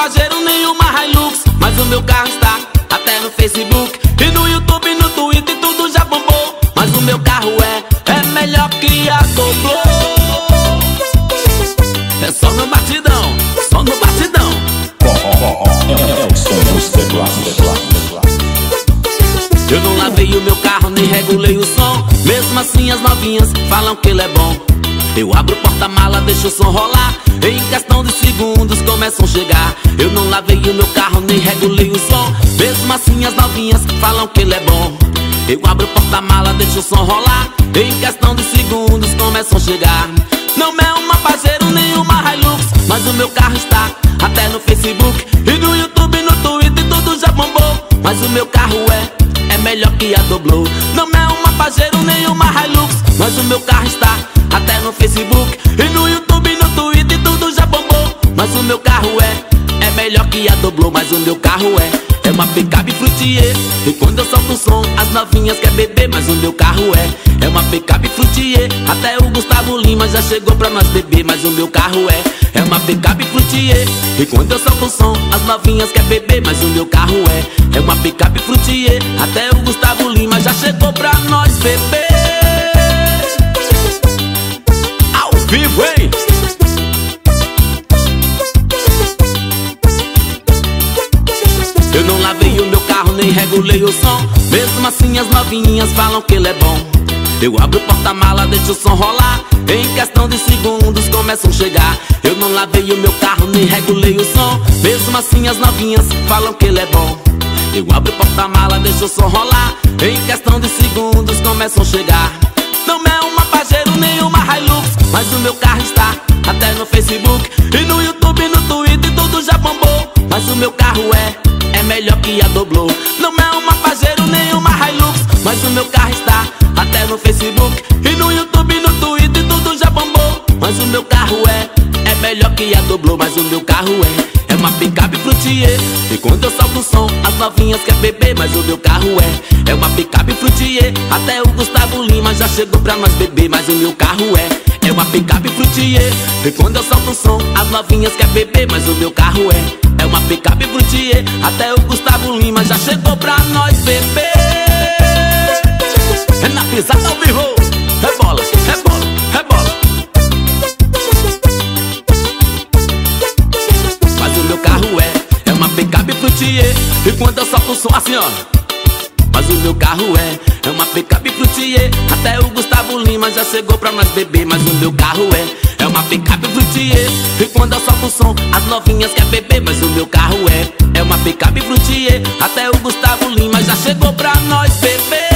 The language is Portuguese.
Pajero nem uma Hilux Mas o meu carro está até no Facebook E no YouTube, no Twitter, tudo já bombou. Mas o meu carro é, é melhor que a Doblo É só no batidão, só no batidão. É o som eu não lavei o meu carro, nem regulei o som. Mesmo assim as novinhas falam que ele é bom Eu abro o porta-mala, deixo o som rolar. Em questão de segundos começam a chegar. Eu não lavei o meu carro, nem regulei o som. Mesmo assim as novinhas falam que ele é bom. Eu abro o porta-mala, deixo o som rolar. Em questão de segundos começam a chegar. Não é uma Pajero, nem uma Hilux Mas o meu carro está até no Facebook E no YouTube, no Twitter, tudo já bombou. Mas o meu carro é melhor que a Doblo Não é uma Pajero nem uma Hilux Mas o meu carro está até no Facebook E no YouTube, no Twitter, tudo já bombou. Mas o meu carro é, é melhor que a Doblo Mas o meu carro é é uma picape frutier E quando eu solto o som, as novinhas quer beber Mas o meu carro é, é uma picape frutier Até o Gustavo Lima já chegou pra nós beber Mas o meu carro é, é uma picape frutier E quando eu solto o som, as novinhas quer beber Mas o meu carro é, é uma picape frutier Até o Gustavo Lima já chegou pra nós beber vivo, hein? Eu não lavei o meu carro, nem regulei o som. Mesmo assim as novinhas falam que ele é bom. Eu abro o porta-mala, deixo o som rolar. Em questão de segundos começam a chegar. Eu não lavei o meu carro, nem regulei o som. Mesmo assim as novinhas falam que ele é bom. Eu abro o porta-mala, deixo o som rolar. Em questão de segundos começam a chegar Facebook E no YouTube, no Twitter, tudo já bombou. Mas o meu carro é é melhor que a Doblo Não é uma Pajero nem uma Hilux Mas o meu carro está até no Facebook E no YouTube, no Twitter, tudo já bombou. Mas o meu carro é, é melhor que a Doblo Mas o meu carro é, é uma picape frutier. E quando eu salto o som, as novinhas quer beber. Mas o meu carro é, é uma picape frutier. Até o Gustavo Lima já chegou pra nós beber. Mas o meu carro é, é uma picape frutier. E quando eu salto o som, as novinhas quer beber Mas o meu carro é. É uma picape Brutier Até o Gustavo Lima já chegou pra nós beber. É na pisada ao vivo Rebola, rebola, rebola Mas o meu carro é. É uma picape Brutier E quando eu solto o som assim ó mas o meu carro é, é uma picape frutier. Até o Gustavo Lima já chegou pra nós beber. Mas o meu carro é, é uma picape frutier. E quando eu solto o som, as novinhas quer beber. Mas o meu carro é, é uma picape frutier. Até o Gustavo Lima já chegou pra nós beber